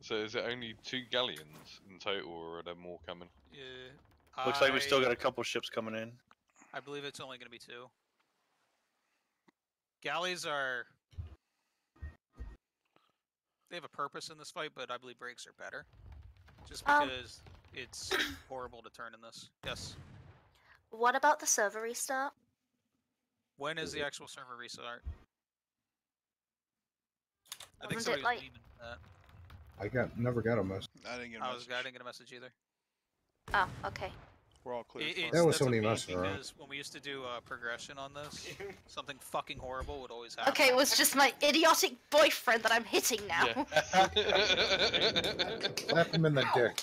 So is it only two galleons in total, or are there more coming? Yeah. Looks like we still got a couple ships coming in. I believe it's only going to be two. Galleys are. They have a purpose in this fight, but I believe brakes are better. Just Um, because it's horrible to turn in this. Yes. What about the server restart? When is the actual server restart? I think Wasn't somebody it was like- beaming that. I got never got a message. I didn't get a I was message. I didn't get a message either. Oh, okay. We're all clear. It, for- it's, There was so many messages. meme around. because when we used to do uh, progression on this, something fucking horrible would always happen. Okay, it was just my idiotic boyfriend that I'm hitting now. Slap him in the dick.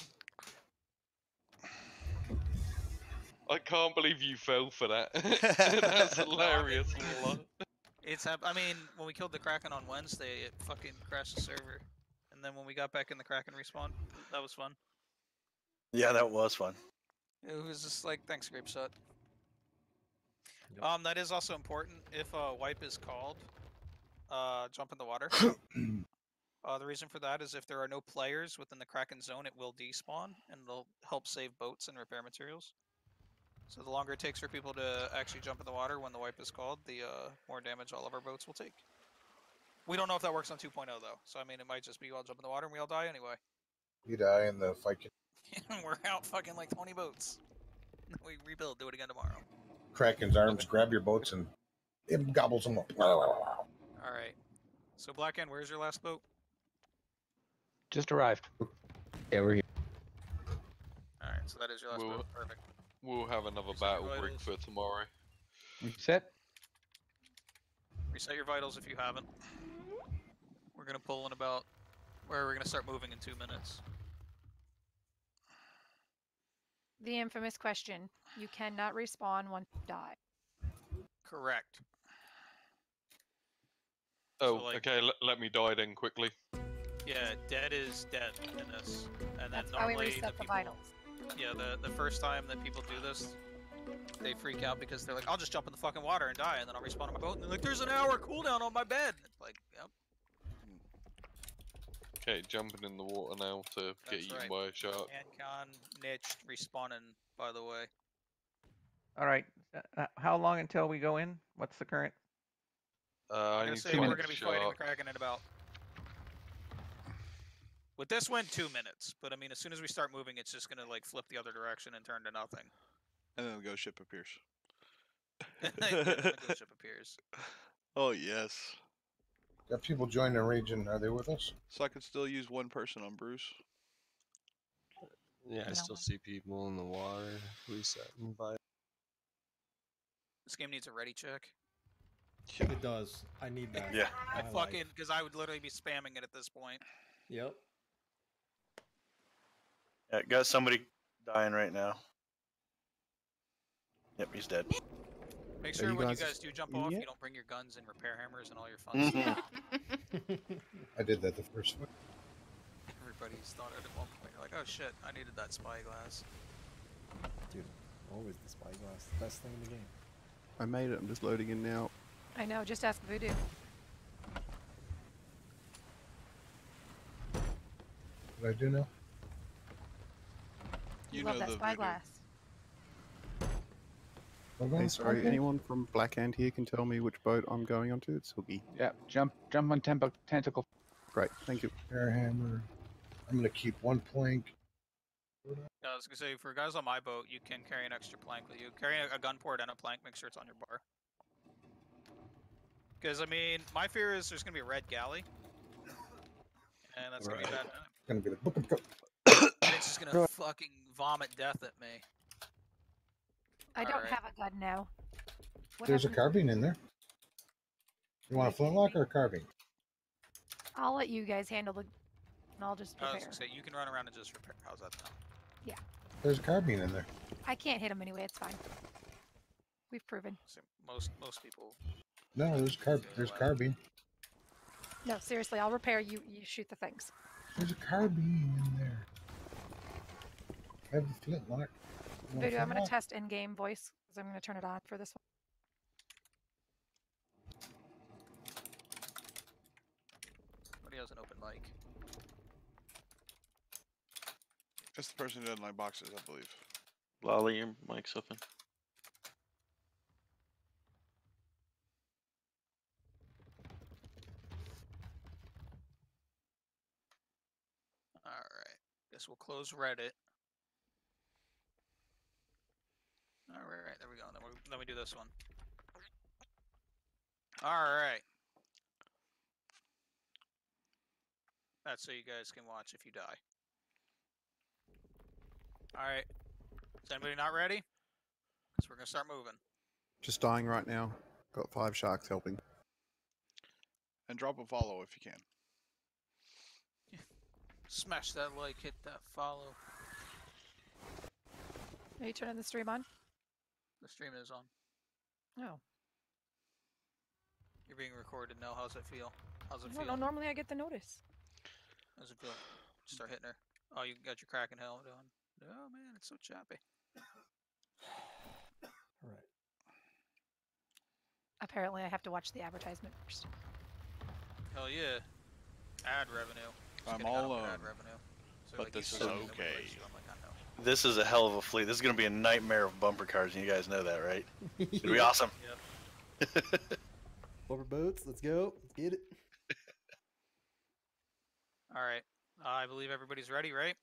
I can't believe you fell for that. That's hilarious. It's I mean, when we killed the Kraken on Wednesday, it fucking crashed the server. And then when we got back in the Kraken respawn, that was fun. Yeah, that was fun. It was just like, thanks, Grape Shot. Um, that is also important. If a wipe is called, uh, jump in the water. uh, the reason for that is if there are no players within the Kraken zone, it will despawn, and it'll help save boats and repair materials. So the longer it takes for people to actually jump in the water when the wipe is called, the uh, more damage all of our boats will take. We don't know if that works on 2.0 though, so I mean it might just be you all jump in the water and we all die anyway. You die and the fight can We're out fucking like 20 boats. We rebuild, do it again tomorrow. Kraken's arms, grab your boats and it gobbles them up. All right. So Blackhand, where's your last boat? Just arrived. Yeah, we're here. All right, so that is your last Well, boat. Perfect. We'll have another Reset your battle rig for tomorrow. Set. Reset your vitals if you haven't. We're gonna pull in about. Where we're gonna start moving in two minutes. The infamous question. You cannot respawn once you die. Correct. Oh, like- okay. Let, let me die then quickly. Yeah, dead is dead in this, and then That's why we normally reset the people, vitals. Yeah, the the first time that people do this, they freak out because they're like, "I'll just jump in the fucking water and die, and then I'll respawn on my boat." And they're like, "There's an hour cooldown on my bed." It's like, yep. Okay, jumping in the water now to get That's eaten right. by a shark. Ancon niche respawning, by the way. All right. Uh, uh, how long until we go in? What's the current? Uh, I'm gonna say we're gonna a be fighting the shark. Kraken in about. With this win, two minutes. But I mean, as soon as we start moving, it's just gonna like flip the other direction and turn to nothing. and then the ghost ship appears. And then the ghost ship appears. Oh yes. Got people joining the region. Are they with us? So I could still use one person on Bruce. Yeah, I No. still see people in the water resetting by This game needs a ready check. It does. I need that. Yeah. I My fucking because I would literally be spamming it at this point. Yep. Yeah, got somebody dying right now. Yep, he's dead. Make sure you when guys you guys do jump in off, yet? you don't bring your guns and repair hammers and all your fun mm-hmm. stuff. I did that the first one. Everybody's thought it at one point. You're like, oh shit, I needed that spyglass. Dude, always the spyglass. The best thing in the game. I made it. I'm just loading in now. I know, just ask Voodoo. What I do now? You, You love know that the voodoo. Spyglass. Hey, sorry, okay. anyone from Blackhand here can tell me which boat I'm going onto? It's Hoogie. Yeah. Jump. Jump on tempo, tentacle. Great, thank you. Airhammer. I'm gonna keep one plank. Yeah, I was gonna say for guys on my boat, you can carry an extra plank with you. Carry a, a gun port and a plank. Make sure it's on your bar. Because I mean, my fear is there's gonna be a red galley, and that's gonna be Right. bad. Gonna be the book of co- And it's just gonna fucking vomit death at me. I don't Alright. have a gun now. What There's a carbine in there. You want a flintlock or a carbine? I'll let you guys handle the. And I'll just I was repair. gonna say you can run around and just repair. How's that sound? Yeah. There's a carbine in there. I can't hit him anyway. It's fine. We've proven. So most most people. No, there's carb. There's carbine. No, seriously, I'll repair. You you shoot the things. There's a carbine in there. I have a flintlock. You want a I'm gonna test in-game voice because I'm gonna turn it on for this one. Nobody has an open mic. It's the person who doesn't like boxes, I believe. Lolly, your mic's open. Alright. Guess we'll close Reddit. Alright, there we go. Then we, then we do this one. Alright. That's so you guys can watch if you die. Alright. Is anybody not ready? Because we're going to start moving. Just dying right now. Got five sharks helping. And drop a follow if you can. Smash that like, hit that follow. Are you turning the stream on? The stream is on. No. You're being recorded now. How's it feel? How's it No, feel? no, normally I get the notice. How's it feel? Start hitting her. Oh, you got your Kraken helmet on. Oh man, it's so choppy. Alright. Apparently, I have to watch the advertisement first. Hell yeah. Ad revenue. Just I'm all don't alone. Ad revenue. So, But like, this is something that we okay. raise you, I'm like, I know. This is a hell of a fleet. This is going to be a nightmare of bumper cars, and you guys know that, right? It's going to be awesome. Over boats, let's go. Let's get it. All right. I believe everybody's ready, right?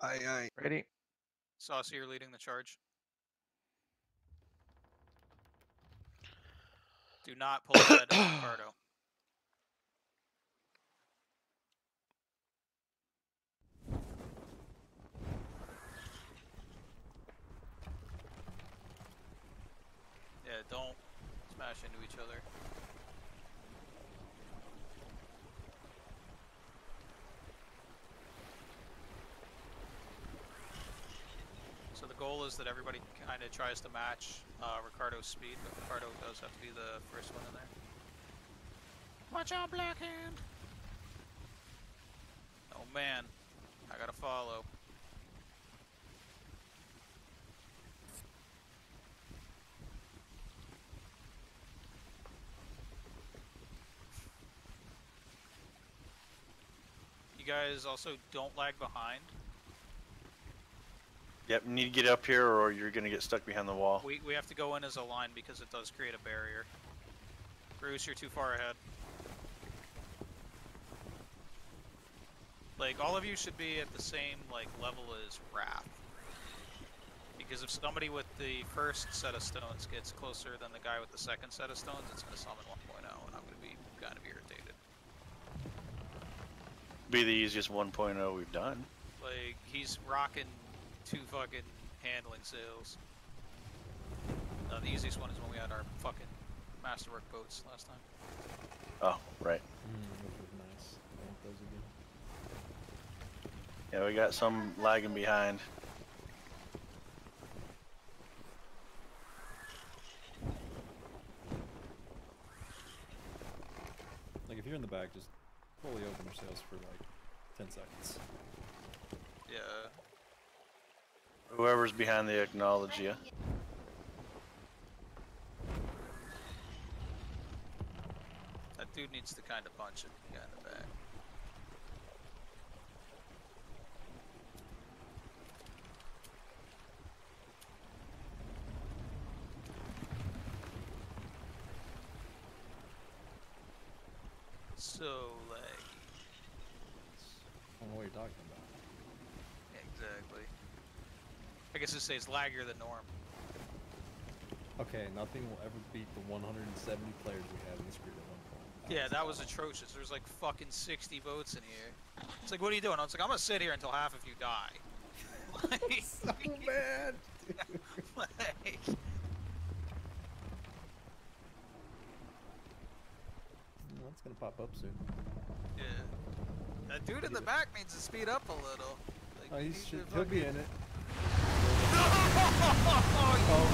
Aye, aye. Ready? Saucy, you're leading the charge. Do not pull ahead of Ricardo. Yeah, don't smash into each other. So the goal is that everybody kind of tries to match uh, Ricardo's speed, but Ricardo does have to be the first one in there. Watch out, Blackhand! Oh man, I gotta follow. You guys also don't lag behind. Yep, need to get up here, or you're going to get stuck behind the wall. We, we have to go in as a line because it does create a barrier. Bruce, you're too far ahead. Like, all of you should be at the same, like, level as Wrath. Because if somebody with the first set of stones gets closer than the guy with the second set of stones, it's going to summon 1.0, and I'm going to be kind of irritated. Be the easiest 1.0 we've done. Like, he's rocking two fucking handling sails. Uh, the easiest one is when we had our fucking masterwork boats last time. Oh, right. Mm, those were nice. I want those again. Yeah, we got some lagging behind. Like if you're in the back, just fully open your sails for like 10 seconds. Yeah. Whoever's behind the acknowledge you. That dude needs to kind of punch it. The guy in the back. So like I don't know what you're talking about. exactly. I guess it says laggier than norm. Okay, nothing will ever beat the 170 players we had in this group at one point. Yeah, that was atrocious. There's like fucking 60 votes in here. It's like, what are you doing? I was like, I'm gonna sit here until half of you die. like, so bad. like, That's gonna pop up soon. yeah. That dude in the back needs to speed up a little. Like, Oh, you he's need should, he'll be in it. oh,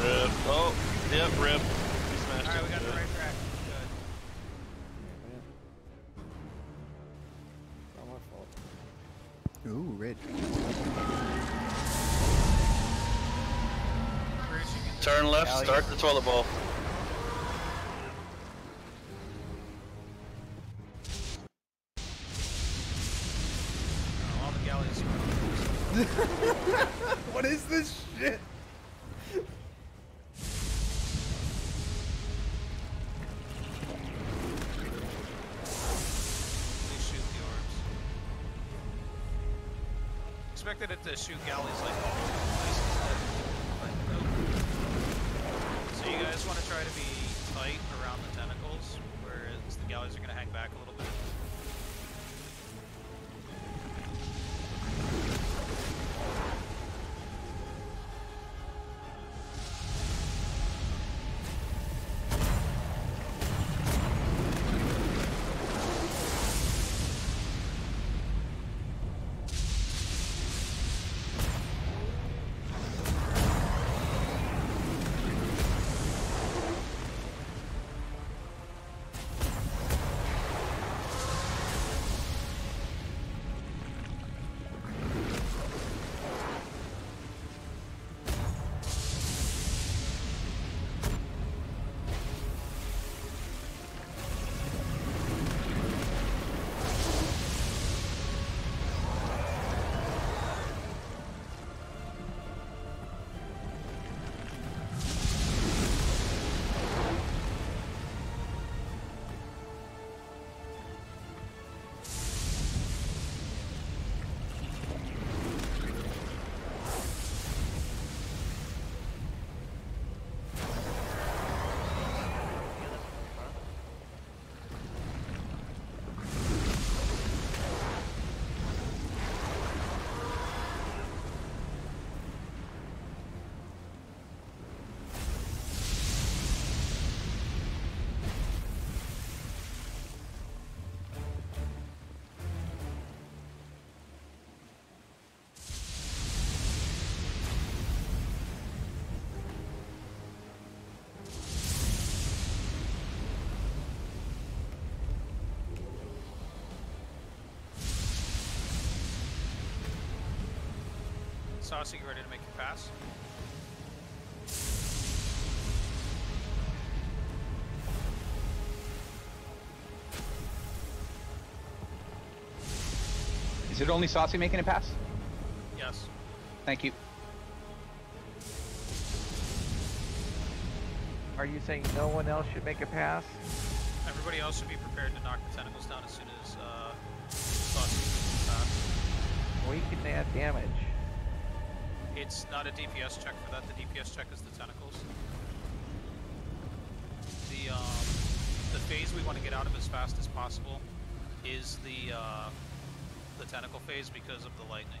Rip. Oh, yep, rip. We smashed Alright, we got the right track. Good. Not my fault. Ooh, red. Bruce, you can Turn left, start the toilet bowl. Galleys Saucy, you ready to make your pass? Is it only Saucy making a pass? Yes. Thank you. Are you saying no one else should make a pass? Everybody else should be prepared to knock the tentacles down as soon as uh, Saucy makes a pass. We can add damage. It's not a DPS check for that. The DPS check is the tentacles. The um, the phase we want to get out of as fast as possible is the uh, the tentacle phase because of the lightning.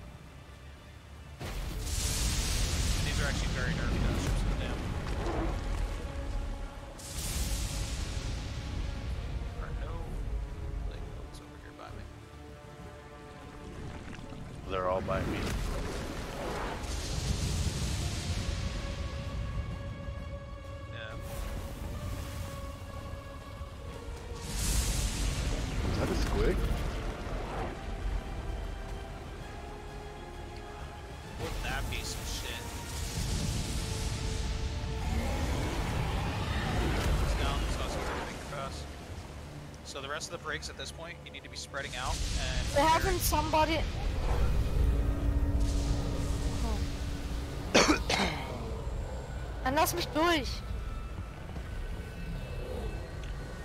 These are actually very nerfy dashers for So the rest of the breaks at this point, you need to be spreading out and We're having somebody. Dann lass mich durch.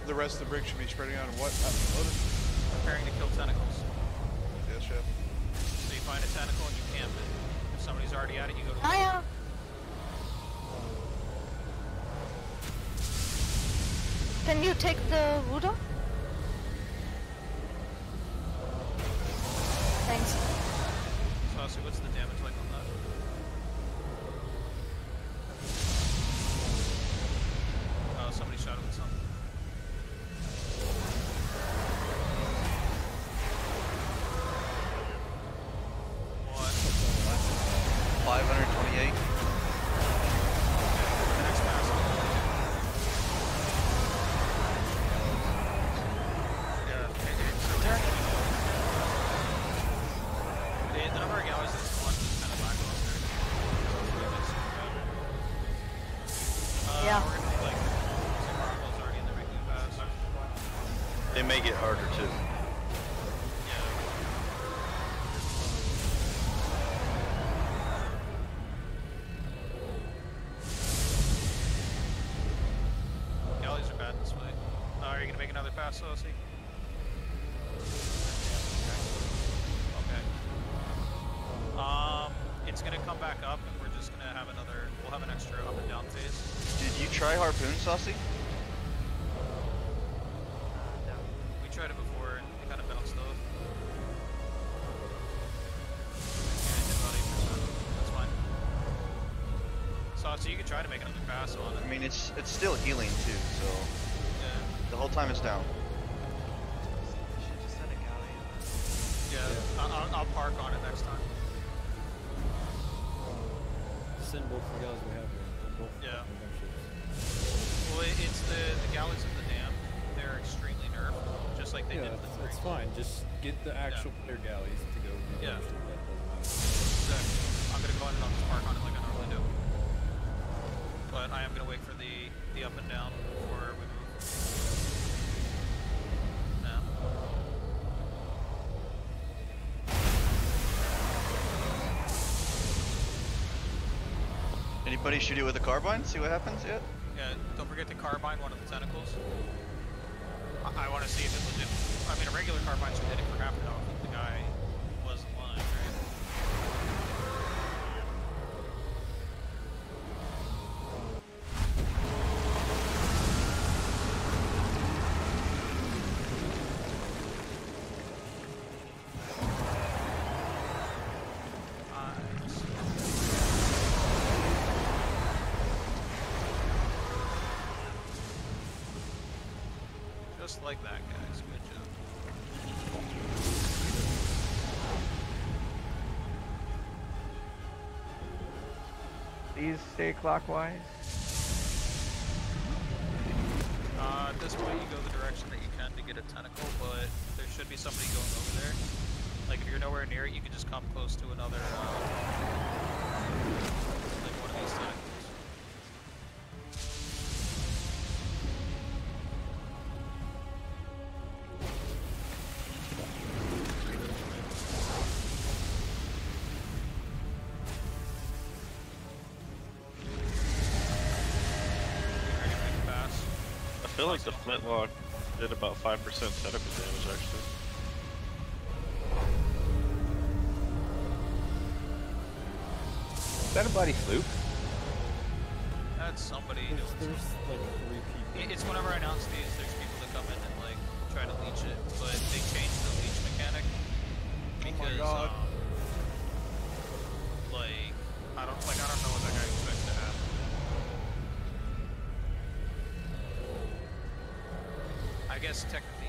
The rest of the brick should be spreading out. and What? Uh, what is- preparing to kill tentacles. yes, chef. So you find a tentacle and you camp it. If somebody's already at it, you go to Hiya. Can you take the Ruder? Thanks. Saucy, what's the damage like on that? Saucy? We tried it before, and it kind of bounced off. Yeah, it did about 8%. That's fine. You can try to make another pass on it. I mean, it's it's still healing too, so Yeah. the whole time it's down. Get the actual player galleys to go. to the Yeah. gunship, That doesn't matter. Exactly. I'm gonna go ahead and I'll just park on it like I normally do. But I am gonna wait for the the up and down before we move. Yeah. Anybody shoot it with a carbine? See what happens yet? Yeah. Don't forget to carbine one of the tentacles. I, I want to see if it legit. I mean, a regular hit it for half an hour the guy was right? Just like that, guys. These stay clockwise. Uh, at this point, you go the direction that you can to get a tentacle, but there should be somebody going over there. Like, if you're nowhere near it, you can just come close to another, uh, feel like the flintlock did about 5% setup damage actually. Is that a bloody fluke? That's somebody There's, doing there's like three people. It's whenever I announce these, there's people that come in and like try to leech it, but they changed the leech mechanic because God. um, like I don't like I don't know what that guy expects to happen. I guess technically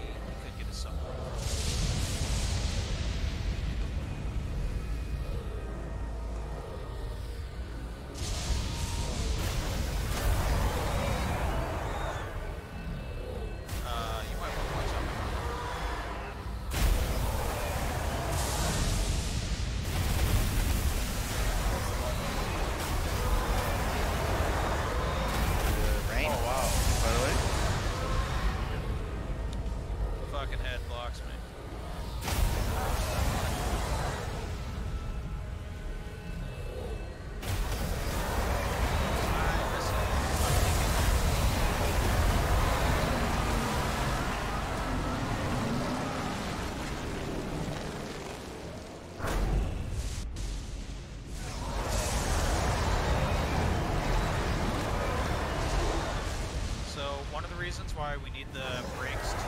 why we need the brakes to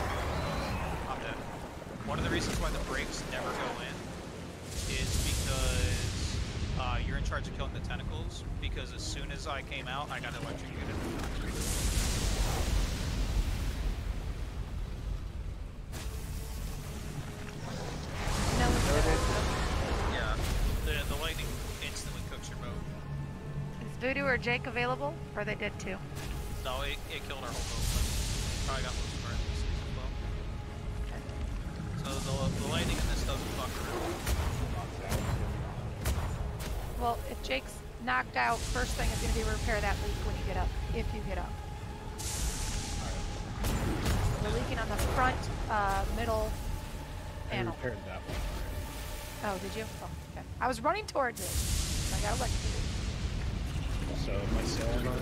I'm dead. One of the reasons why the brakes never go in is because uh, you're in charge of killing the tentacles. Because as soon as I came out, I got electrocuted. No one's Noted. Yeah, the the lightning instantly cooks your boat. Is Voodoo or Jake available? Or they did too? No, it, it killed our whole boat. Probably got most of our NPCs as well. So the, the lightning in this doesn't fuck around. Well, if Jake's knocked out, first thing is going to be repair that leak when you get up, if you get up. We're leaking on the front, uh, middle I repaired that one. Oh, did you? Oh, okay. I was running towards it. I got electrocuted. So my sail on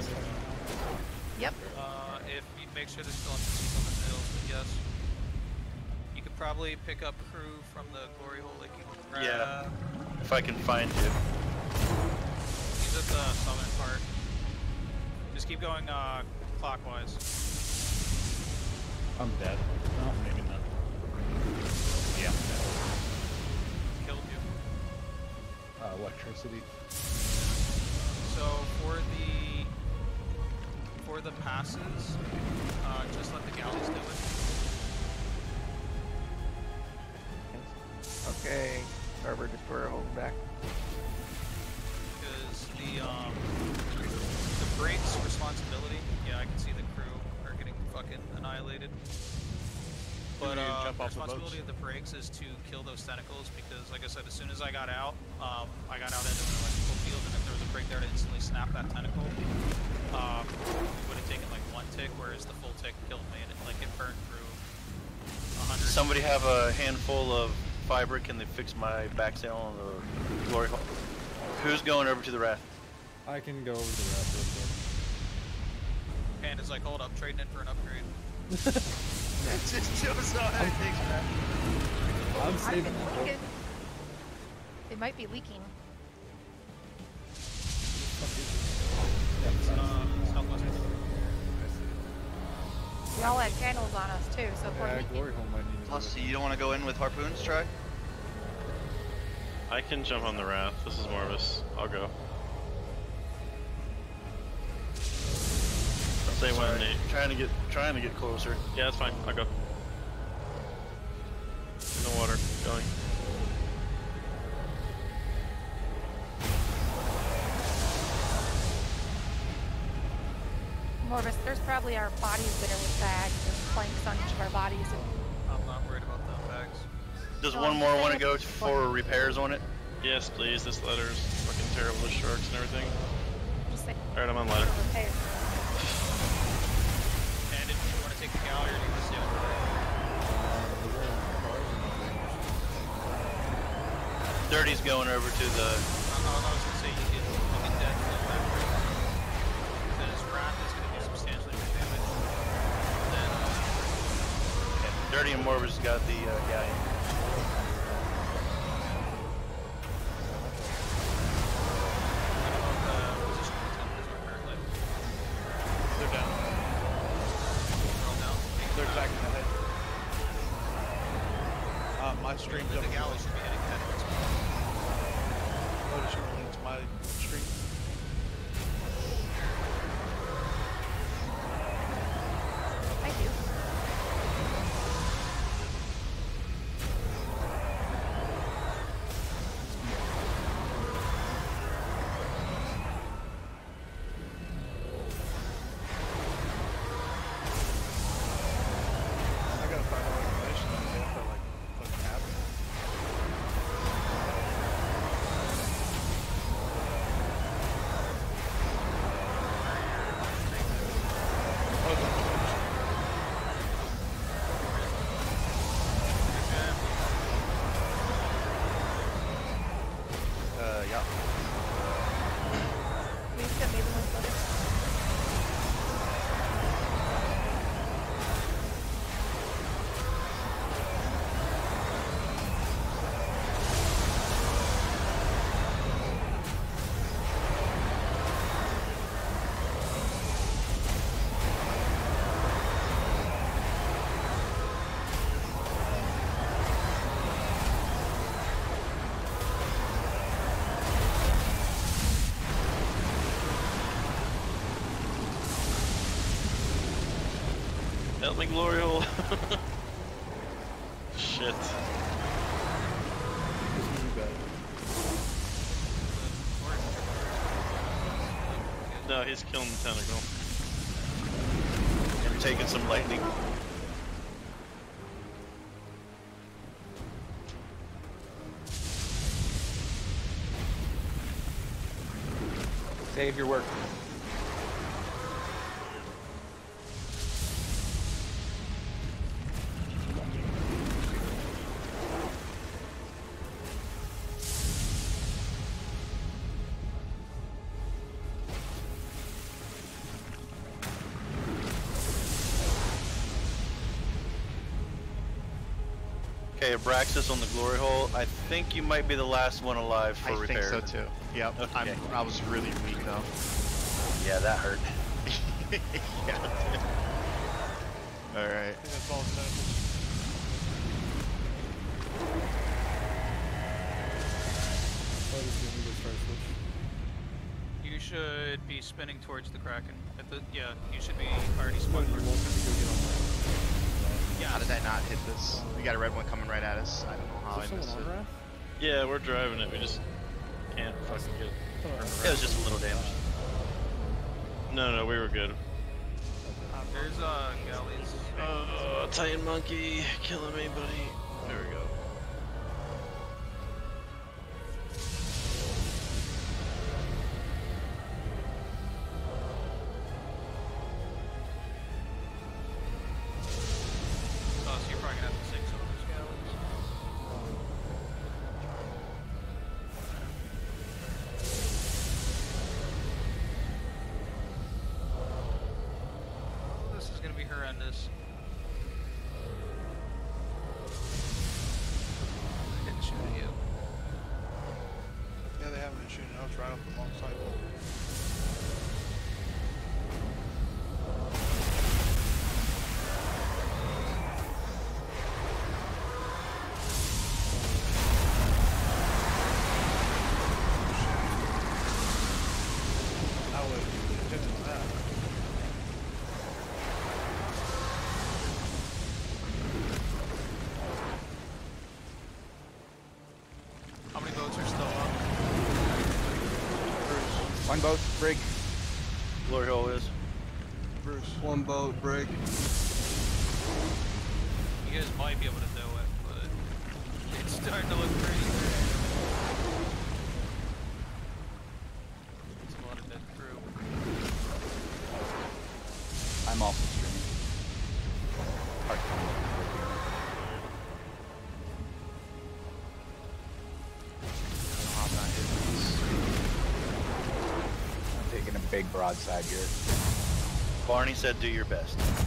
Yep. Uh, if you make sure there's still NPCs on the sails, but yes. You could probably pick up crew from the glory hole that you can grab. Yeah. If I can find you. He's at the southern part. Just keep going uh, clockwise. I'm dead. No, maybe not. Yeah, I'm dead. Killed you. Uh, electricity. So for the for the passes, uh, just let the galleys do it. Okay, Harbor Destroyer holding back. Because the um the brakes responsibility, yeah, I can see the crew are getting fucking annihilated. But you uh, jump the off the responsibility boats? of the brakes is to kill those tentacles because, like I said, as soon as I got out, um, I got out into an electrical field, and if there was a break there to instantly snap that tentacle, um, would have taken like one tick, whereas the full tick killed me, and it like it burned through hundred. Somebody have a handful of fiber. Can they fix my back sail on the glory hole? Who's going over to the raft? I can go over to the raft real quick. Panda's like, hold up, trading in for an upgrade. It just shows how it takes man. I'm saving been the boat. leaking. It might be leaking. Uh, We all had candles on us too, so if we're Yeah, glory hole might need to Plus, it. you don't want to go in with harpoons, try? I can jump on the raft. This is Morvis. I'll go. Say when, Sorry, Nate. Trying to get trying to get closer. Yeah, that's fine. I'll go. Probably our bodies there with bags. There's planks on each of our bodies. I'm not worried about the bags. Does No, one more want to go for repairs on it? Yes, please. This ladder's fucking terrible with sharks and everything. Alright, I'm on ladder. repair. And if you want to take the gallery, you want to stay on the? Dirty's going over to the. Got the uh, galleon. Help me, glory hole. Shit. No, he's killing the tentacle. And taking some lightning. Save your work. Okay, Abraxas on the glory hole. I think you might be the last one alive for I repair. think so too. Yep. I'm, Okay. I was really weak though. Yeah, that hurt. yeah. All right. That's all tentacles. What is the Windows Star switch? You should be spinning towards the Kraken. At the, yeah, you should be already What, How did I not hit this? We got a red one coming right at us. I don't know how I missed it. on Yeah, we're driving it. We just can't fucking get. It was just a little damage. No, no, we were good. There's uh galleys. Uh, Titan monkey killing me, buddy. One boat, brig. Glory hole is. Bruce. One boat, brig. You guys might be able to do it, but it's starting to look pretty big here. Barney said, "Do your best."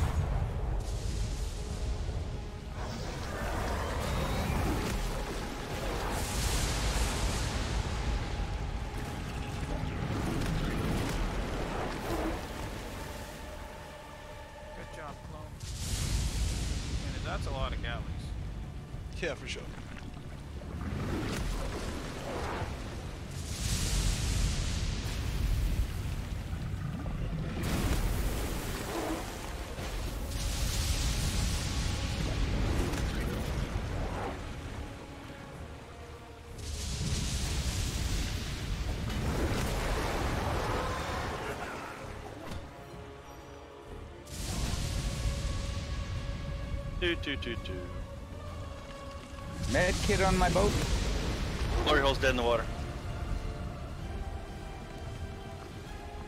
Do do do do. Med kit on my boat. Glory hole's dead in the water.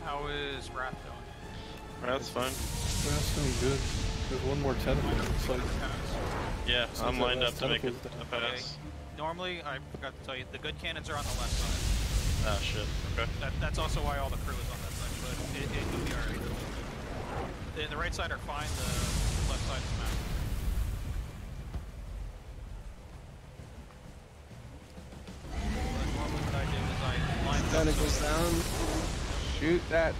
How is Wrath doing? That's fine. That's doing good. There's one more tentacle. It's like, Yeah, Sounds I'm lined up to make it tentacles a Okay. pass. Normally, I forgot to tell you, the good cannons are on the left side. Ah, shit. Okay. That, that's also why all the crew is on that side, but it, it will be alright. The, the right side are fine, the left side is not. But normally what I do is I line them up Tentacles so- down. Shoot that.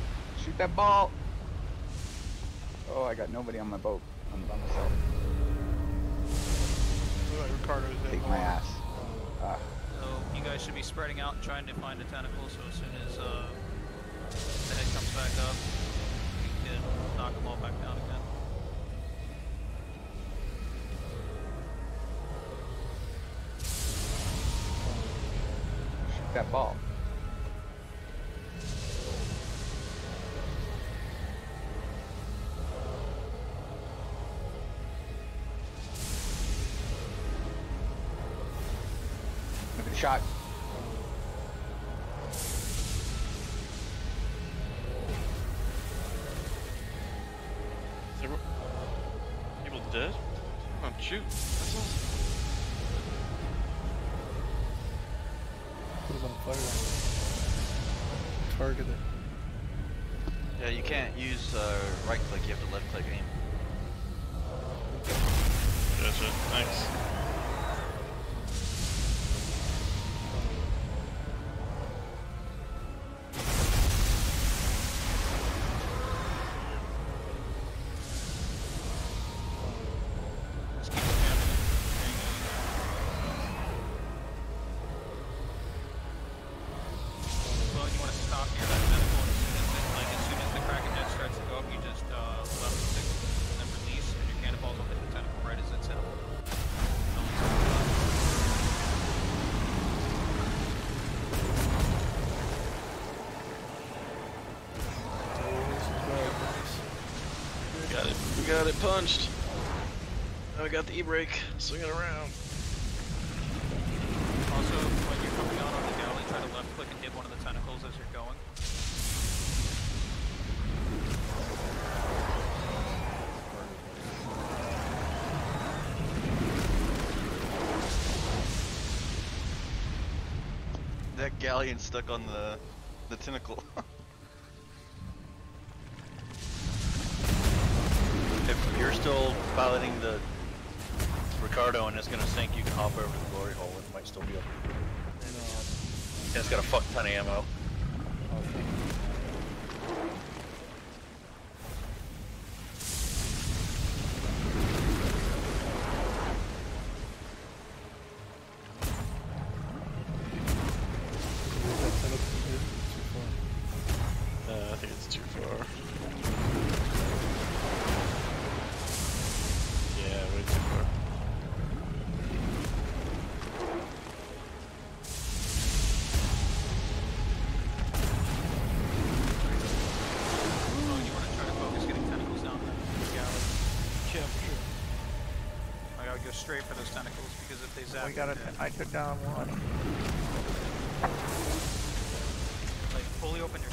Shoot that ball. Oh, I got nobody on my boat. I'm by myself. Like Ricardo's. Take my ass. Ah. So you guys should be spreading out and trying to find a tentacle. So as soon as uh, the head comes back up, you can knock them all back down again. Shoot that ball. Shoot. Got it punched. Now I got the e-brake swinging around. Also, when you're coming out on the galley, try to left click and hit one of the tentacles as you're going. That galleon stuck on the the tentacle. might still be up. And uh, it's got a fuck ton of ammo. Gotta go straight for those tentacles because if they zap, We got you're I took down one. Like fully open your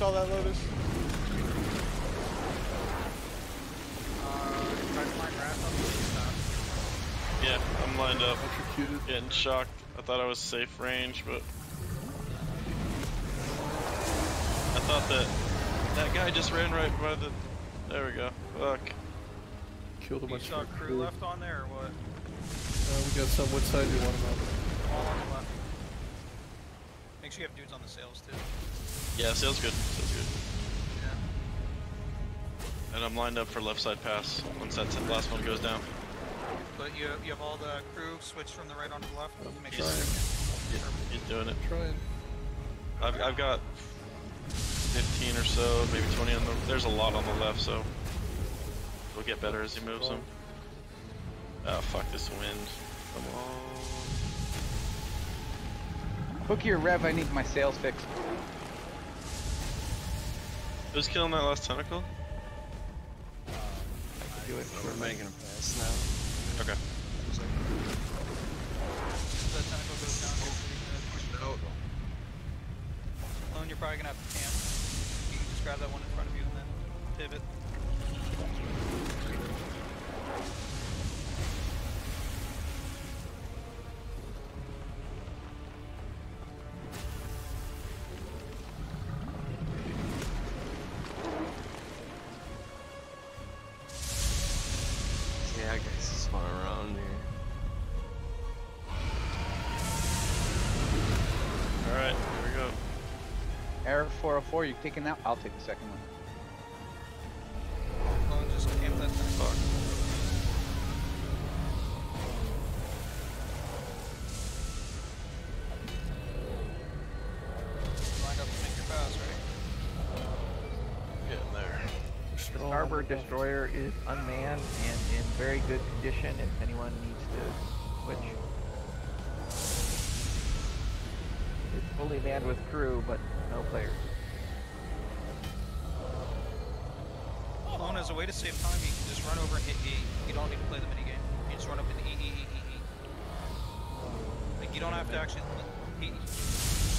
saw that, Lotus? Uh, try to find Wrath on the east side. Yeah, I'm lined up. Electrocuted. Getting shocked. I thought I was safe range, but I thought that that guy just ran right by the. There we go. Fuck. Killed a You bunch saw of our crew left on there or what? Uh, we got some. What side do you want them on? All on the left. Make sure you have dudes on the sails too. Yeah, sail's good. Sail's good. Yeah. And I'm lined up for left side pass once that t- last one goes down. But you you have all the crew switched from the right onto the left. Make sure. He's, he's doing it. Trying. I've, I've got 15 or so, maybe 20 on the. There's a lot on the left, so it'll get better as he moves them. Oh fuck this wind! Come on. Hooky or Rev, I need my sails fixed. Who's killing that last tentacle? Do it. We're making a pass now. Okay. That tentacle goes down here. pretty good. Lone, you're probably gonna have to camp. You can just grab that one 404, you taking that? I'll take the second one. Lone, just camp that tentacle. Fuck. Lined up to make your pass, right? Getting there. The oh, starboard destroyer is unmanned and in very good condition if anyone needs to switch. It's fully manned with crew, but no players. Lone, as a way to save time, you can just run over and hit E. You don't need to play the minigame. You just run up and E, E, E, E, E. Like, you don't have to actually... He, he's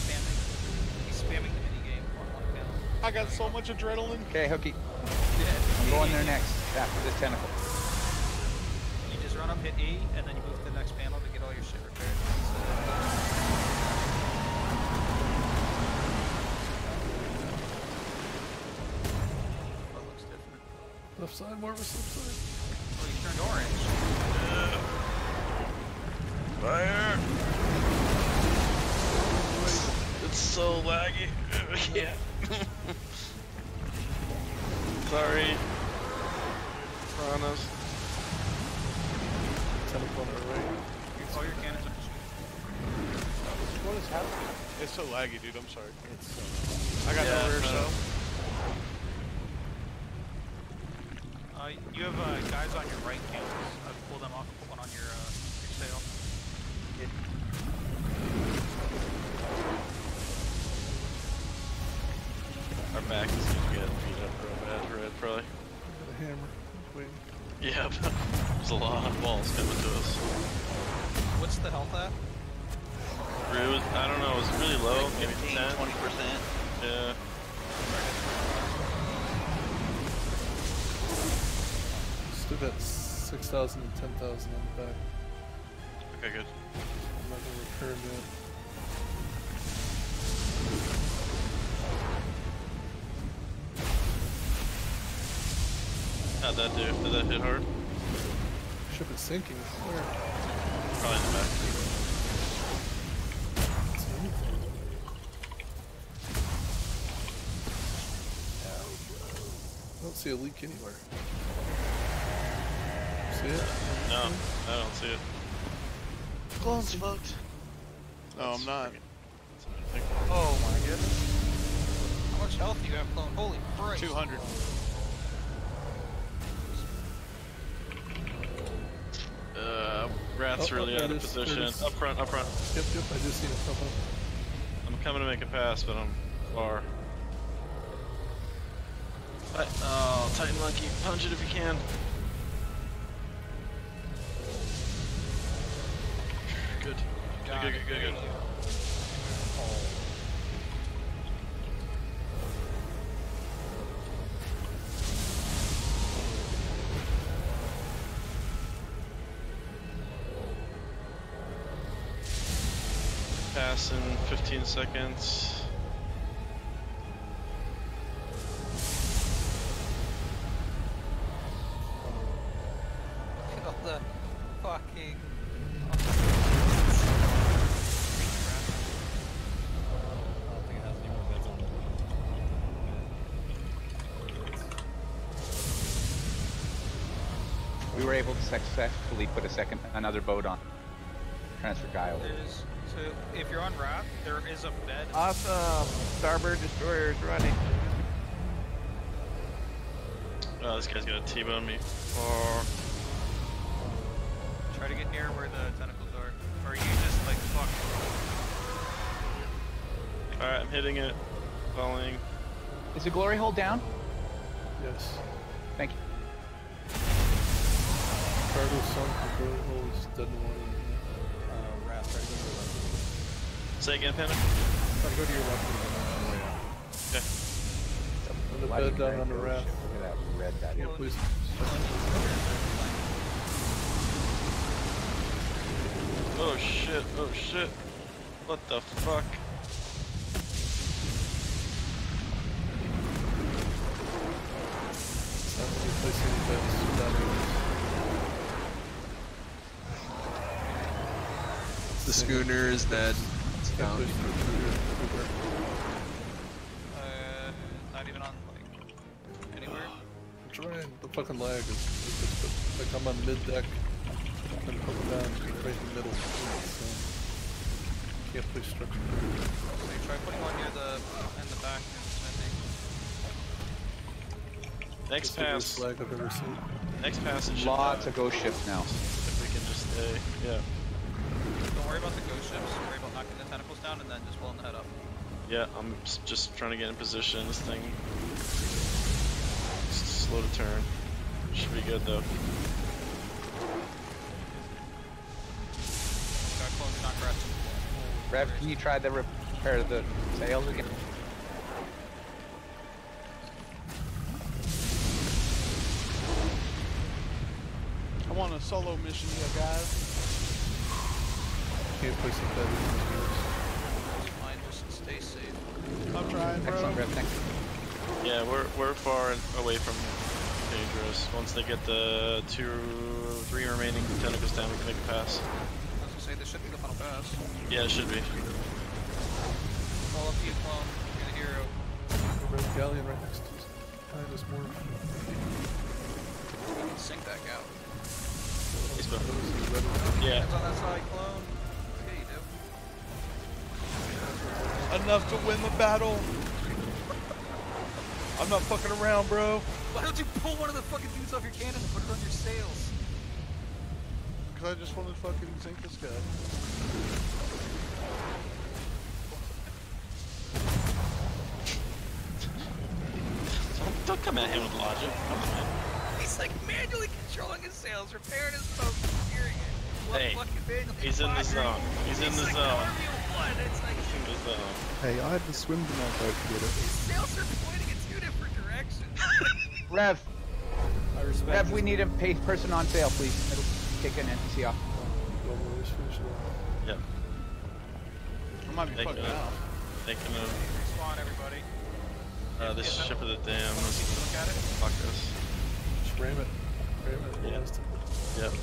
spamming. He's spamming the minigame on one panel. I got so much adrenaline. Okay, Hooky. Yeah. I'm going there next after this tentacle. You just run up, hit E, and then you move to the next panel to get all your shit repaired. That's, Left side, Marvis, left side. Oh, you turned orange. Fire! It's so laggy. yeah. Sorry. Piranhas. Teleport right. All your cannons are What is happening? It's so laggy, dude. I'm sorry. It's, uh, I got Yeah, no rear no. so. You have uh, guys on your right cannons. Uh, pull them off 6,000 and 10,000 on the back. Okay, good. I'm not gonna repair that. How'd that do? Did that hit hard? Ship is sinking. Where? Probably in the back. I don't see a leak anywhere. See it? No, I don't see it. Clone's fucked. No, I'm not. Oh my goodness. How much health do you have, clone? Holy Christ. 200. Uh, Rat's Oh, really out of it is, there it position. is. Up front, up front. Yep, yep, I just seen it pop up. I'm coming to make a pass, but I'm far. Ti- Oh, Titan Monkey, punch it if you can. Good, good, good, good. Pass in 15 seconds. Put a second, another boat on. Transfer guy over. There's, so if you're on Wrath, there is a bed. Awesome! Starboard destroyer is running. Oh, this guy's gonna T-bone me. Far. Try to get near where the tentacles are. Or you just like fuck. Alright, I'm hitting it. Falling. Is the glory hole down? Yes. Thank you. Cargo sunk, the glory hole is dead in the. Uh, Wrath, try to go to your left. Say again, Panda? Try to go to your left and then on the way out. Okay. On the Bloody bed down on the ghost raft. ship. Look at that red that Yeah, please. Oh shit, oh shit. What the fuck? Not really placing any bets down there. The schooner is dead. It's Can't down. place through here, everywhere. Uh, not even on like anywhere. I'm trying. The fucking lag is, is just, like I'm on mid deck. I'm coming down right in the middle. So can't place structure. So you try putting one near the in the back and sending. Next the worst pass. lag I've ever seen. Next pass it should Lots die. of ghost ships now. If we can just stay. Yeah. Ships. Worry about knocking the tentacles down and then just blowing the head up. Yeah, I'm just trying to get in position. This thing. s- Slow to turn. Should be good though. Got clone to knock Wrath. Rev, can you try to repair the sails again? I want a solo mission here, guys. Can't place it better than these units. Fine, just stay safe. I'm trying, bro. Excellent, Rev. Yeah, we're we're far away from dangerous. Once they get the two, three remaining tentacles down, we can make a pass. I was gonna say this should be the final pass. Yeah, it should be. All up to you, clone. You're the hero. Red galleon right next to Titus Morph. You can sink that out. He's been- Yeah. Hands on that side, clone. Enough to win the battle. I'm not fucking around, bro. Why don't you pull one of the fucking dudes off your cannon and put it on your sails? Because I just want to fucking sink this guy. Don't, don't come at him with logic. Come on. He's like manually controlling his sails, repairing his boat, steering it. While Hey, he's in the firing. zone. He's in the like zone. Formula One. It's like He's in the zone. Hey, I have the swim to my boat to get it. his sails are pointing in two different directions. Rev. I respect Rev, his we need a paid person on sail, please. It'll kick an NPC off. Yep. I might be They fucking can, out. they can, uh, Respawn, everybody. uh, this Yeah, ship of the dam Look at it. fuck us. Just ram it. Ram it. Yeah. Yep.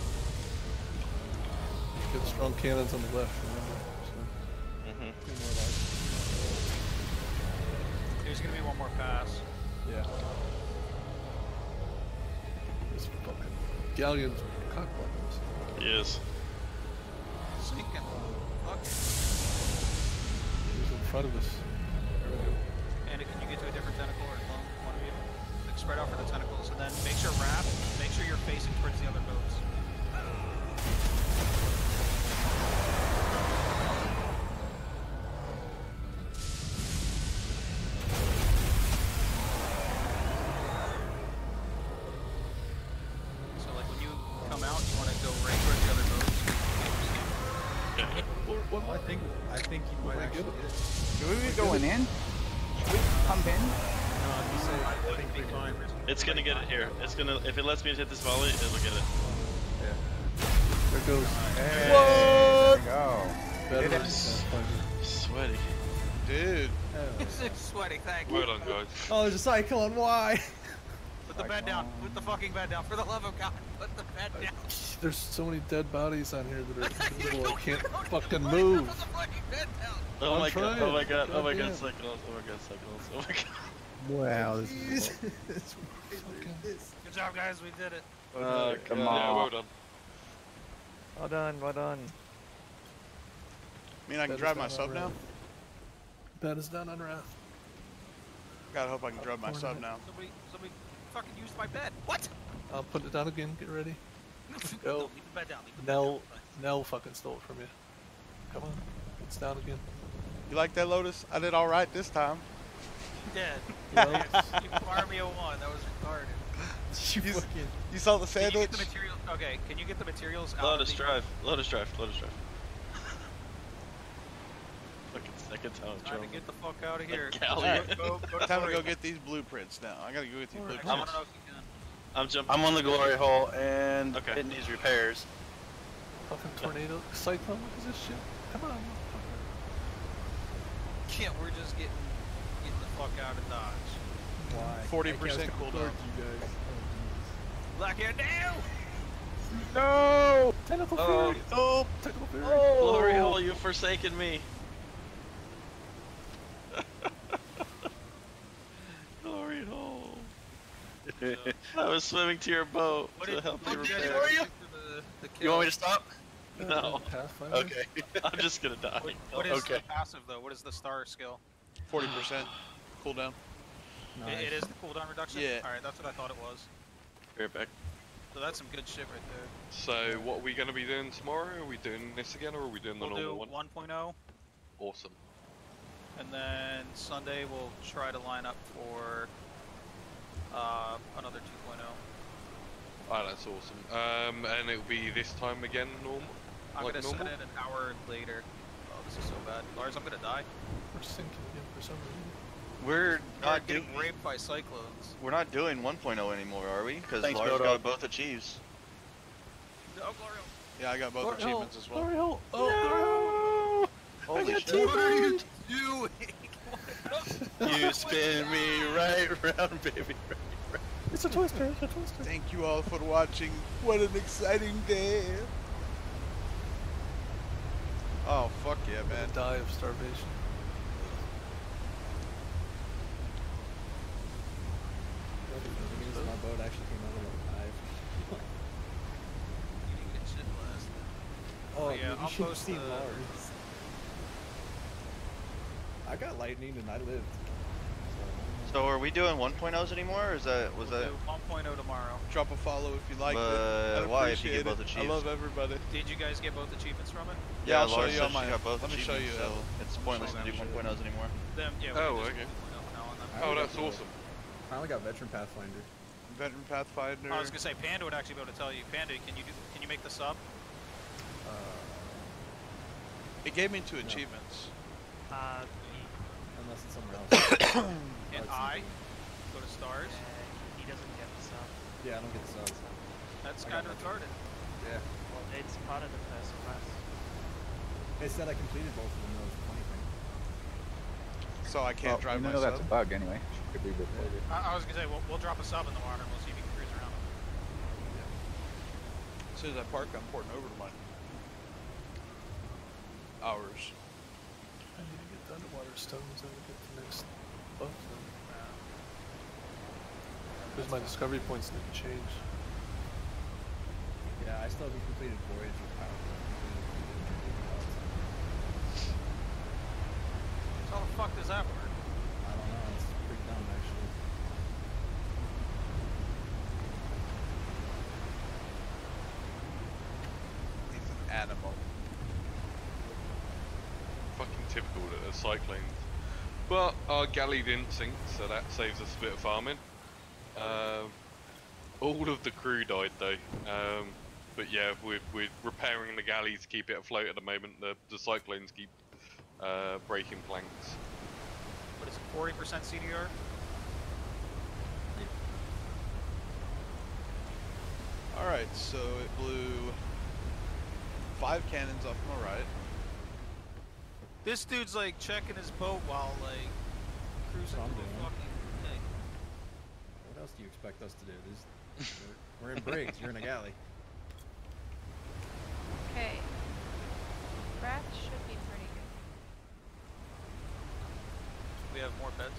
Get strong cannons on the left, remember? So, be more like. There's gonna be one more pass. Yeah. This fucking galleon's cock blockers. He is. Sinking. Fuck. He's in front of us. There we go. Andy, can you get to a different tentacle or? One of you. Like, spread out for the tentacles, and then make sure wrap. Make sure you're facing towards the other boats. Should we be going in? Should we pump in? No, I'm just saying. I think we fine. It's gonna get it here. It's gonna, if it lets me hit this volley, it'll get it. There goes. Hey, What? There we go. Better Did it. than Sweaty. Dude. Sweaty, thank you. Well done, guys. Oh, there's a cyclone. Why? Put the bed down. Put the fucking bed down. For the love of God, put the bed down. There's so many dead bodies on here that are invisible. I can't fucking Put move. The fucking bed down. Oh I'm my god, oh my god, oh my god, cyclones, oh my god, cyclones, oh my god. Wow, this is Good job, guys. We did it. Oh, Come God. Yeah, on. well done. Well done. Well done. mean I can That is drive my sub now? unwrapped. That is not unwrapped. God, I hope I can drive my sub it. now. Somebody, somebody fucking used my bed. What? I'll put it down again. Get ready. No, Go. leave the bed down. Leave the bed Nell, down. Nell fucking stole it from you. Come on. It's down again. You like that, Lotus? I did all right this time. Dead. Well, you farmed me a one. That was retarded. You You- fucking. You saw the Can you get the material? Okay. Can you get the materials out? Lotus of the... drive, Lotus drive, Lotus drive. Fucking second time Time to get the fuck out of here. galleon. Go, go, go Time to go get these blueprints now. I gotta go get these I blueprints. wanna know if you can. I'm jumping. I'm on the glory hole and Okay. it needs repairs. fucking tornado. Cyclone, what is this shit? Come on. Yeah, we're just getting getting the fuck out of Dodge. Why? 40% I can't cooldown. support You guys. Lock it down. No! Tentacle Oh, Fury! oh, Tentacle Fury! glory hole, oh. you've forsaken me. glory hole. I was swimming to your boat What to did, help you did you do the, the? You want me to stop? No, Pathfinder? Okay. I'm just gonna die. What, what is Okay. the passive though? What is the star skill? 40% cooldown. It, it is the cooldown reduction. Yeah. All right, that's what I thought it was. Be right back. So that's some good shit right there. So, what are we going to be doing tomorrow? Are we doing this again, or are we doing the We'll do normal one? 1.0, Awesome. and then Sunday we'll try to line up for uh, another 2.0. Oh, that's awesome. Um, and it'll be this time again, normal. I'm like gonna normal. set it an hour later. Oh, this is so bad. Lars, I'm gonna die. We're sinking again for some reason. We're You're doing. getting raped by cyclones. We're not doing 1.0 anymore, are we? Because Lars Bodo. got both achieves. Oh, Glorio. Yeah, I got both Glory achievements hole, as well. glory hole. Oh, Holy I got shit. What are you doing? You spin me right round, baby. It's a twister. It's a twister. Thank you all for watching. What an exciting day. Oh, fuck yeah, I'm man. die of starvation. My boat actually came out alive. You oh, didn't get shit last. Oh, yeah, you I'll post the- Mars. I got lightning and I lived. So are we doing 1.0s anymore, or is that was We'll that? 1.0 tomorrow. Drop a follow if you like it. But I'd why if you get both it. I love everybody. Did you guys get both achievements from it? Yeah, I'll show you said on my- she got both let me show you, so uh, it's pointless to do 1.0s anymore. Then yeah. Oh, okay. 1.0 now on them. I Oh, only that's got the- awesome. I only got Veteran Pathfinder. Veteran Pathfinder. I was gonna say Panda would actually be able to tell you. Panda, can you do? Can you make the sub? Uh, It gave me two achievements. Uh, unless it's somewhere else. And it's I easy. go to stars. he doesn't get the sub. Yeah, I don't get the subs. That's kind of retarded. Yeah. Well, it's part of the first class. It said I completed both of them. That was the funny thing. So I can't Well, drive you know that's a bug anyway. Could be reported. I, I was gonna say we'll, we'll drop a sub in the water and we'll see if you can cruise around them. As soon as I park, I'm porting over to mine. Hours. I need to get the underwater stones and get the next buff. Because my discovery points need to change. Yeah, I still haven't completed Voyage or Power. So how the fuck does that work? I don't know. It's pretty dumb, actually. He's an animal. Fucking typical that they're cycling. But our galley didn't sink, so that saves us a bit of farming. Um, all of the crew died though. Um, but yeah, we're, we're repairing the galley to keep it afloat at the moment. The, the cyclones keep uh, breaking planks. What is it? Forty percent CDR. Alright, so it blew five cannons off my right. This dude's like checking his boat while like cruising through a doing. fucking thing. What else do you expect us to do? This, we're, we're in Briggs. You're in a galley. Okay. Wrath should be pretty good. We have more beds.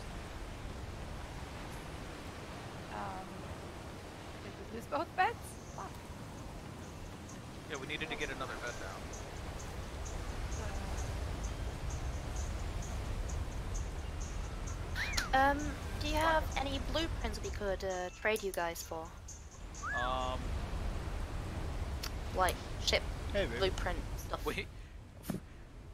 Um, did we lose both beds? Fuck. Yeah, we needed to get another bed down. Um, do you have any blueprints we could uh, trade you guys for? Um, Like ship Hey, blueprint stuff. we.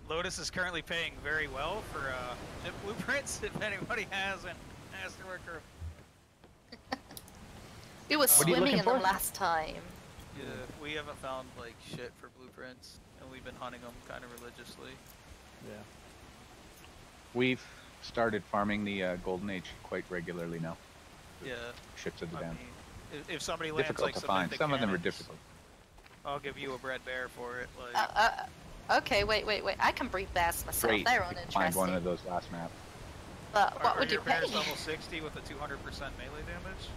Lotus is currently paying very well for uh, ship blueprints. If anybody has an asteroid crew. We were What are swimming looking in them last time. Yeah, we haven't found like shit for blueprints, and we've been hunting them kind of religiously. Yeah. We've started farming the uh, Golden Age quite regularly now. Yeah. Ships of the I Dam. if, if somebody lands Difficult like to some find. mythic Some of them are difficult. I'll give you a bread bear for it. Like, Uh, uh, okay, wait, wait, wait. I can breed bears myself. Great. They're if you uninteresting. Find one of those last map. But what are would you your pay? bears level 60 with a 200% melee damage?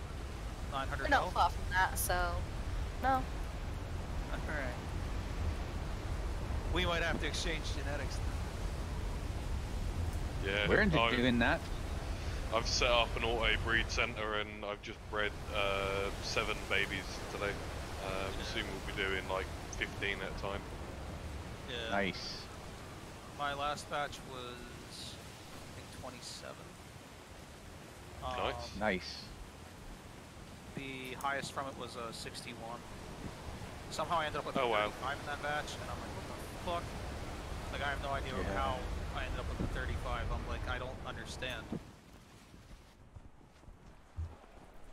900 We're not health? far from that, so no. Alright. We might have to exchange genetics. Yeah. We're into I- doing that. I've set up an auto breed center and I've just bred uh, seven babies today. Um, soon we'll be doing like 15 at a time. Yeah. Nice. My last batch was, I think, 27. Um, Nice. Nice. The highest from it was a 61. Somehow I ended up with a Oh, wow. 35 in that batch, and I'm like, what the fuck? Like, I have no idea Yeah. how I ended up with a 35. I'm like, I don't understand.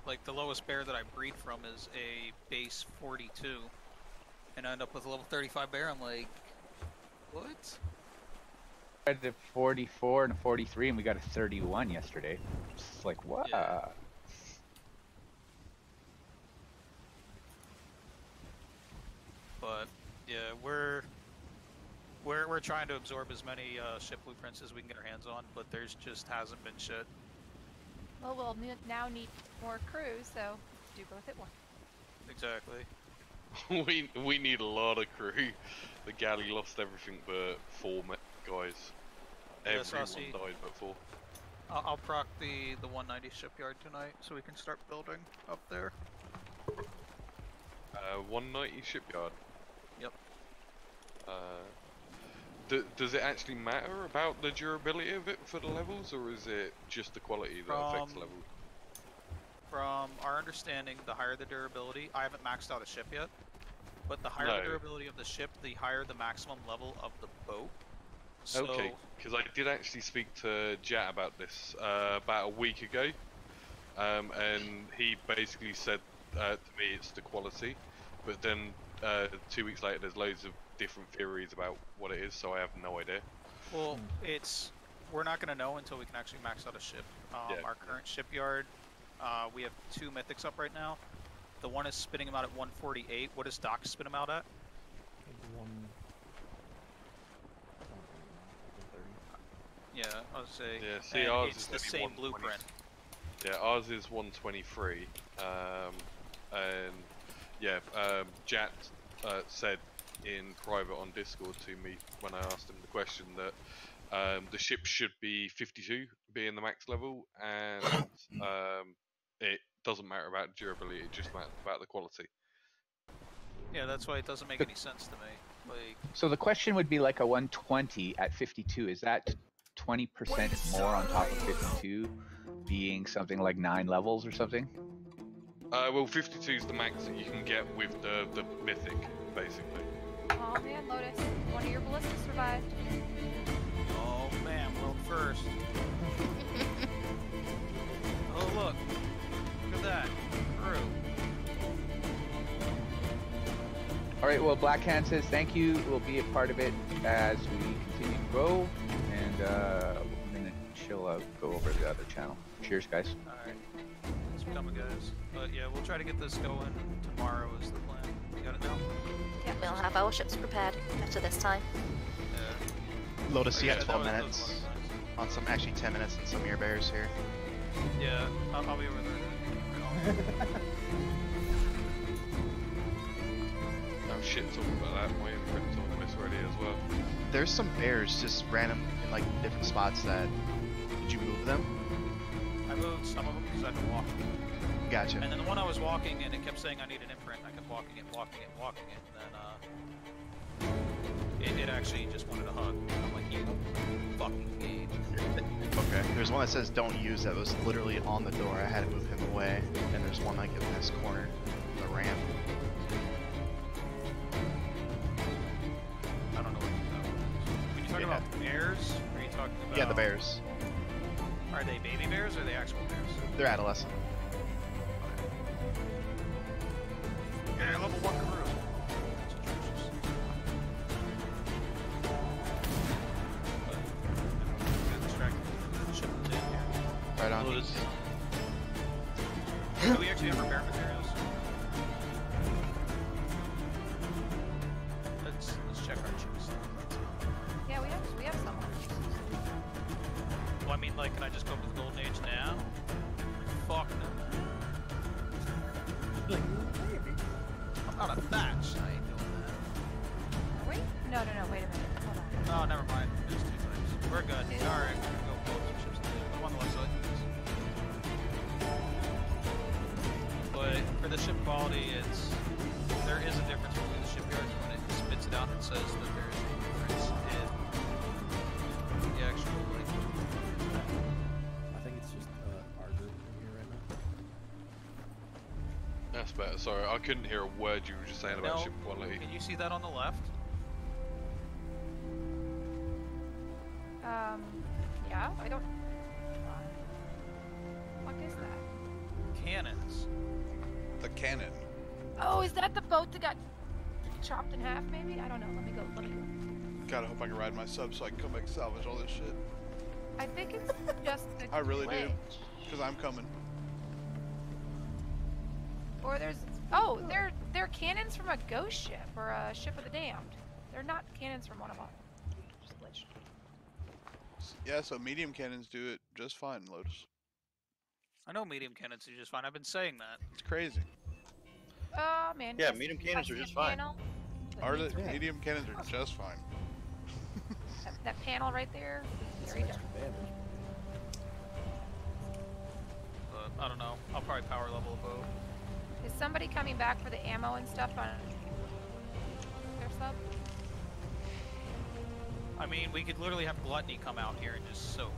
Like, the lowest bear that I breed from is a base 42, and I end up with a level 35 bear. I'm like, what? I had a 44 and a 43, and we got a 31 yesterday. It's like, what? But yeah, we're we're we're trying to absorb as many uh, ship blueprints as we can get our hands on, but there's just hasn't been shit. Well, we'll ne- now need more crews, so do both at once. Exactly. we we need a lot of crew. The galley lost everything but four guys. Yeah, Everyone Saucy. died but four. I'll, I'll proc the the 190 shipyard tonight, so we can start building up there. Uh, 190 shipyard. Yep. Uh, does it actually matter about the durability of it for the levels, or is it just the quality that affects From- level? From our understanding, the higher the durability, I haven't maxed out a ship yet, but the higher No. the durability of the ship, the higher the maximum level of the boat. So, Okay, because I did actually speak to Jat about this uh, about a week ago, um, and he basically said uh, to me it's the quality, but then uh, two weeks later there's loads of different theories about what it is, so I have no idea. Well, it's we're not going to know until we can actually max out a ship. Um, Yeah. Our current shipyard, uh, we have two mythics up right now. The one is spinning them out at 148. What does Doc spin them out at? One. Yeah, I would say. Yeah, see, and ours it's is the same blueprint. Yeah, ours is 123, um, and yeah, um, Jat uh, said in private on Discord to me when I asked him the question that um, the ship should be 52, being the max level, and um, it doesn't matter about durability; it just matters about the quality. Yeah, that's why it doesn't make any sense to me. Like, So the question would be like a 120 at 52. Is that 20% more on top of 52, being something like nine levels or something? Uh, well, 52 is the max that you can get with the the mythic, basically. Oh man, Lotus, one of your ballistas survived. oh man, world first. oh look, look at that crew. All right. Well, Blackhand says thank you. We'll be a part of it as we continue to grow, and uh, I'm gonna chill out, go over to the other channel. Cheers, guys. Alright. Thanks for coming, guys. But yeah, we'll try to get this going tomorrow is the plan. You got it now? Yeah, we'll have our ships prepared after this time. Yeah. Lotus, you Okay, got 12 was- that was minutes on some, actually 10 minutes and some of your bears here. Yeah, I'll, I'll be over there. Oh shit, talking about that, my imprint's on this already as well. There's some bears just random in like different spots that. Did you move them? I moved some of them because I've been walking. Gotcha. And then the one I was walking and it kept saying I need an imprint. I kept walking it, walking it, walking it, and then uh, it, it actually just wanted a hug. I'm like, you fucking game. Okay. There's one that says don't use that was literally on the door. I had to move him away. And there's one like in this corner, the ramp. I don't know what that was. Are you talking Yeah. about bears? Or are you talking about? Yeah, the bears. Are they baby bears or are they actual bears? They're adolescent. Yeah, level one crew. See that on the left? Um, yeah, I don't. What is that? Cannons. The cannon. Oh, is that the boat that got chopped in half? Maybe I don't know. Let me go. Let me go. God, I hope I can ride my sub so I can come back and salvage all this shit. I think it's just I really do. Because I'm coming. Or there's oh there there they're cannons from a ghost ship or a ship of the damned. They're not cannons from one of them. Just glitched. Yeah, so medium cannons do it just fine, Lotus. I know medium cannons are just fine. I've been saying that. It's crazy. Oh man. Yeah, yes, medium cannons are just fine. panel. that Our needs medium cannons are just fine. That, that panel right there, very dark. But I don't know. I'll probably power level a bow. Somebody coming back for the ammo and stuff on their sub? I mean, we could literally have Gluttony come out here and just soak.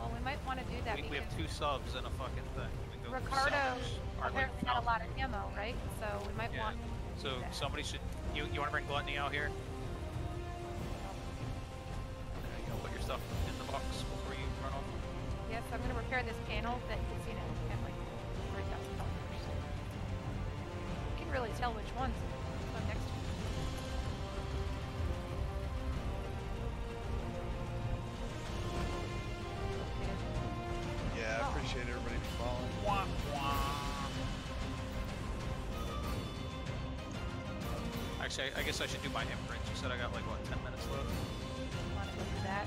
Well, we might want to do that We, we have two subs and a fucking thing. We can go Ricardo salvage our, like, apparently had a lot of ammo, right? So we might Yeah. want. to So somebody should. You you want to bring Gluttony out here? Okay, you know, put your stuff in the box before you run off. Yes, I'm gonna repair this panel that you You can really tell which ones I'm next. Yeah, I oh. appreciate everybody following. Wah, wah. Actually, I, I guess I should do my imprint. You said I got like what, 10 minutes left. Want to go do that?